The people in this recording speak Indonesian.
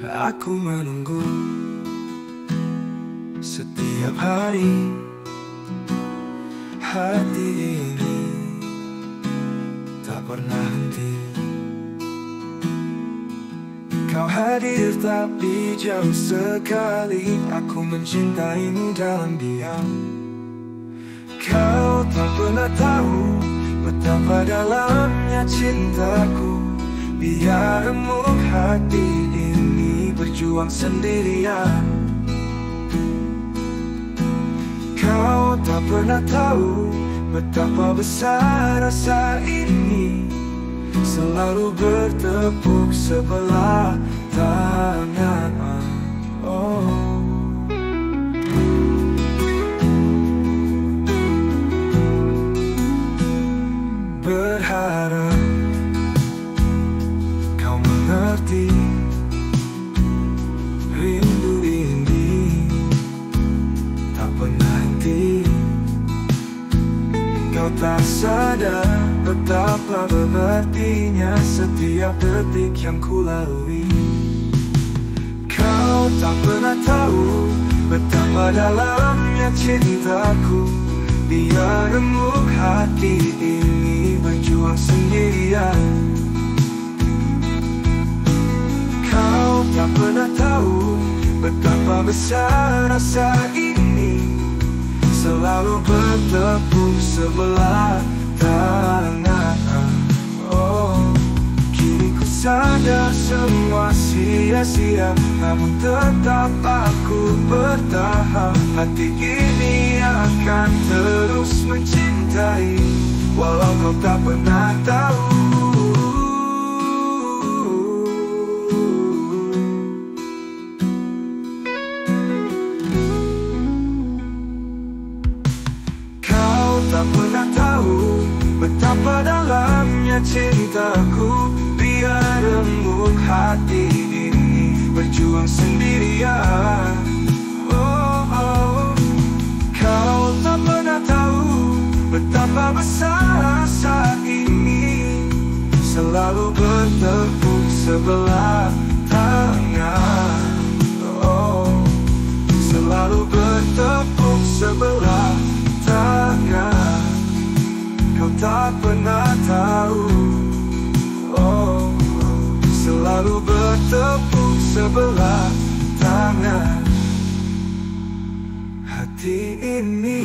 Aku menunggu setiap hari Hati ini tak pernah henti. Kau hadir tapi jauh sekali Aku mencintaimu dalam diam. Kau tak pernah tahu Betapa dalamnya cintaku. Biar remuk hati ini berjuang sendirian. Kau tak pernah tahu Betapa besar rasa ini. Selalu bertepuk sebelah tangan. Oh. Berharap tak sadar betapa berartinya setiap detik yang ku lalui. Kau tak pernah tahu betapa dalamnya cintaku. Biar remuk hati ini berjuang sendirian. Kau tak pernah tahu betapa besar rasa ini. Selalu bertepuk sebelah tangan. Oh, kini ku sadar semua sia-sia Namun tetap aku bertahan. Hati ini akan terus mencintai Walau kau tak pernah tahu tak pernah tahu Betapa dalamnya cintaku Biar remuk hati ini Berjuang sendirian. Oh, oh. Kau tak pernah tahu Betapa besar rasa ini. Selalu bertepuk sebelah tangan tak pernah tahu. Oh, Selalu bertepuk sebelah tangan. Hati ini